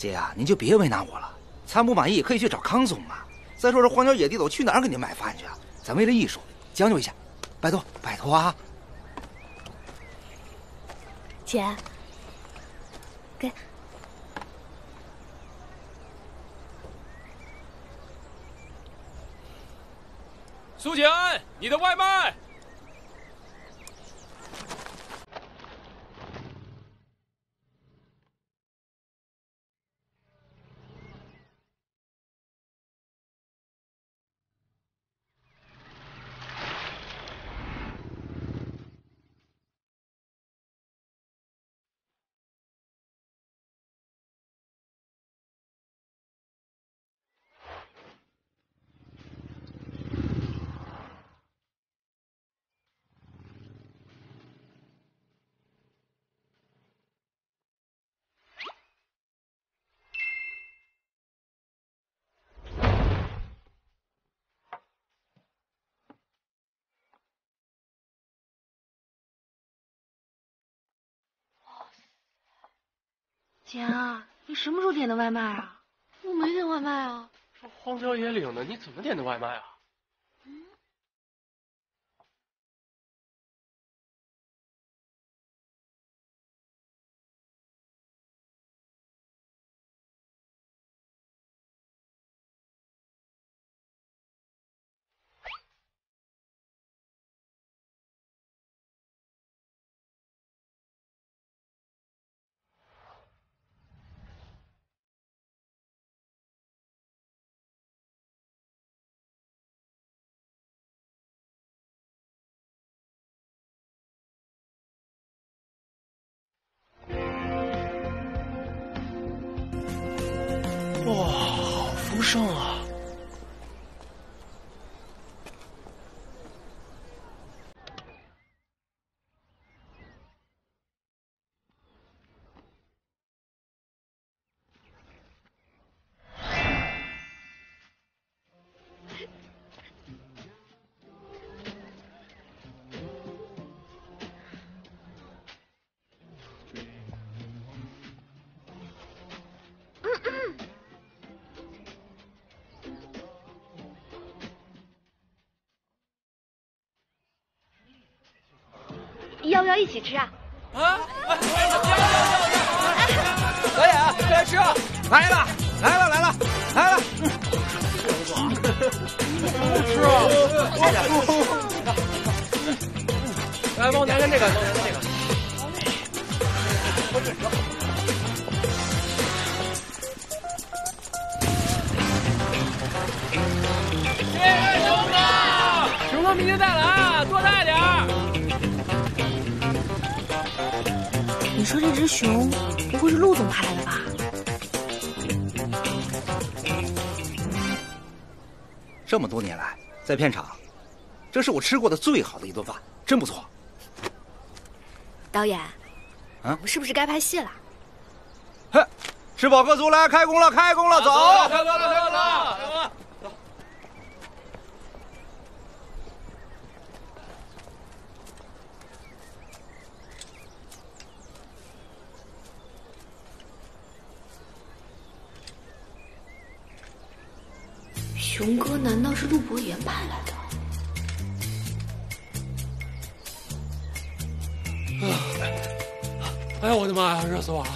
姐啊，您就别为难我了。餐不满意可以去找康总啊。再说这荒郊野地的，我去哪儿给您买饭去啊？咱为了艺术，将就一下，拜托拜托啊！姐，给。苏简，你的外卖。姐啊，你什么时候点的外卖啊？我没点外卖啊。这荒郊野岭的，你怎么点的外卖啊？哇，好丰盛啊！要不要一起吃啊？啊！导演，来吃啊！来了，来了，来了，来了！吃啊！来，帮我拿下这个，帮我拿下这个。谢谢熊哥，熊哥明天再来啊，多带点儿。你说这只熊不会是陆总派来的吧？这么多年来，在片场，这是我吃过的最好的一顿饭，真不错。导演，啊我们是不是该拍戏了？嘿，吃饱喝足，来开工了，开工了，走！开工了，开工了，龙。哥难道是陆博言派来的？哎呀，我的妈呀，热死我了！